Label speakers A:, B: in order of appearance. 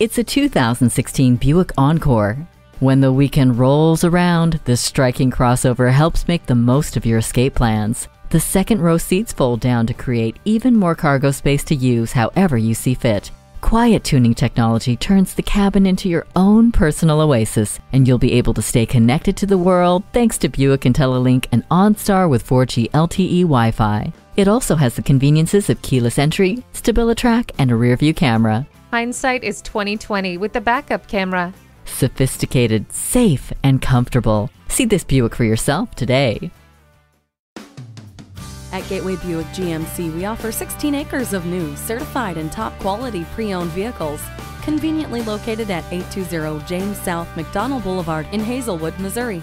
A: It's a 2016 Buick Encore. When the weekend rolls around, this striking crossover helps make the most of your escape plans. The second row seats fold down to create even more cargo space to use however you see fit. Quiet tuning technology turns the cabin into your own personal oasis, and you'll be able to stay connected to the world thanks to Buick IntelliLink and OnStar with 4G LTE Wi Fi. It also has the conveniences of keyless entry, StabiliTrak, and a rear view camera.
B: Hindsight is 2020 with the backup camera.
A: Sophisticated, safe, and comfortable. See this Buick for yourself today.
C: At Gateway Buick GMC, we offer 16 acres of new, certified, and top quality pre owned vehicles. Conveniently located at 820 James South McDonnell Boulevard in Hazelwood, Missouri.